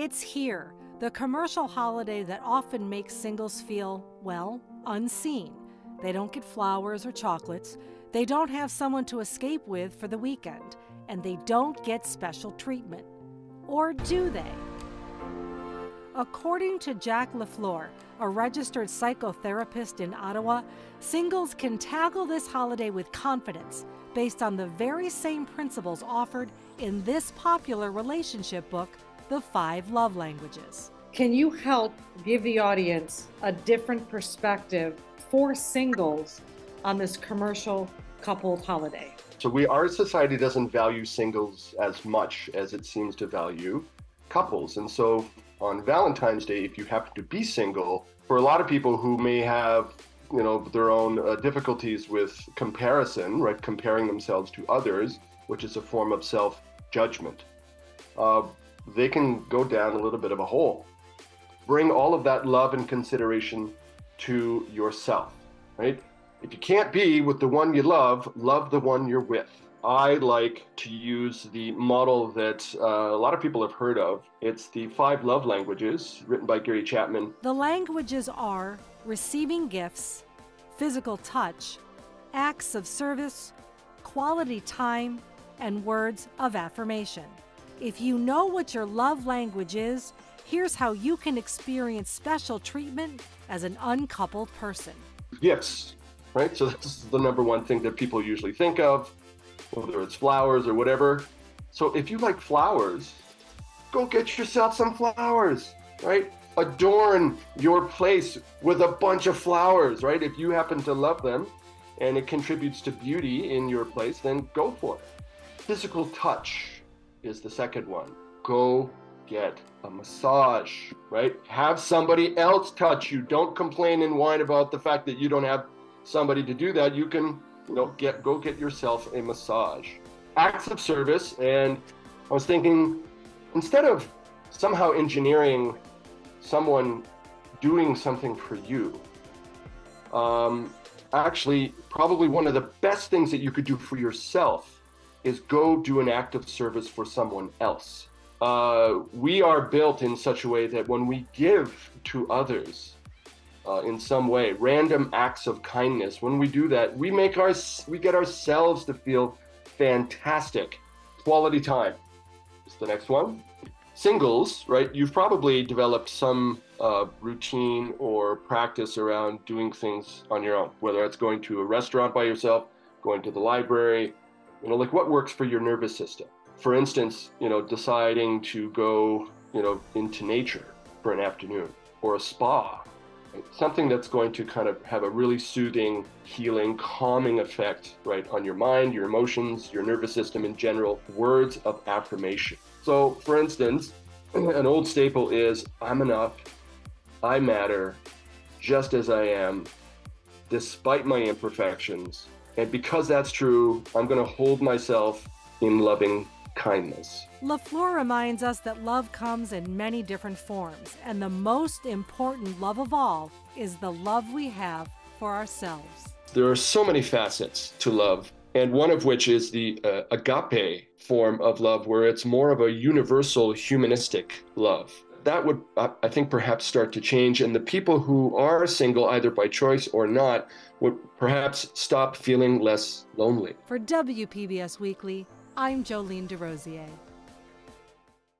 It's here, the commercial holiday that often makes singles feel, well, unseen. They don't get flowers or chocolates, they don't have someone to escape with for the weekend, and they don't get special treatment. Or do they? According to Jack LaFleur, a registered psychotherapist in Ottawa, singles can tackle this holiday with confidence based on the very same principles offered in this popular relationship book, The Five Love Languages. Can you help give the audience a different perspective for singles on this commercial coupled holiday? So we our society doesn't value singles as much as it seems to value couples. And so on Valentine's Day, if you happen to be single, for a lot of people who may have you know their own uh, difficulties with comparison, right, comparing themselves to others, which is a form of self-judgment, uh, they can go down a little bit of a hole. Bring all of that love and consideration to yourself, right? If you can't be with the one you love, love the one you're with. I like to use the model that uh, a lot of people have heard of. It's the five love languages written by Gary Chapman. The languages are receiving gifts, physical touch, acts of service, quality time, and words of affirmation. If you know what your love language is, here's how you can experience special treatment as an uncoupled person. Gifts, right? So that's the number one thing that people usually think of whether it's flowers or whatever. So if you like flowers, go get yourself some flowers, right? Adorn your place with a bunch of flowers, right? If you happen to love them and it contributes to beauty in your place, then go for it. Physical touch is the second one. Go get a massage, right? Have somebody else touch you. Don't complain and whine about the fact that you don't have somebody to do that. You can you know, get go get yourself a massage. Acts of service, and I was thinking, instead of somehow engineering someone doing something for you, um, actually, probably one of the best things that you could do for yourself is go do an act of service for someone else. Uh, we are built in such a way that when we give to others, uh, in some way, random acts of kindness. When we do that, we make our we get ourselves to feel fantastic. Quality time is the next one. Singles, right? You've probably developed some uh, routine or practice around doing things on your own, whether it's going to a restaurant by yourself, going to the library, you know, like what works for your nervous system. For instance, you know, deciding to go, you know, into nature for an afternoon or a spa something that's going to kind of have a really soothing, healing, calming effect, right, on your mind, your emotions, your nervous system in general. Words of affirmation. So, for instance, an old staple is I'm enough, I matter, just as I am, despite my imperfections. And because that's true, I'm going to hold myself in loving kindness. LaFleur reminds us that love comes in many different forms, and the most important love of all is the love we have for ourselves. There are so many facets to love, and one of which is the uh, agape form of love, where it's more of a universal humanistic love. That would, I think, perhaps start to change, and the people who are single, either by choice or not, would perhaps stop feeling less lonely. For WPBS Weekly, I'm Jolene DeRosier.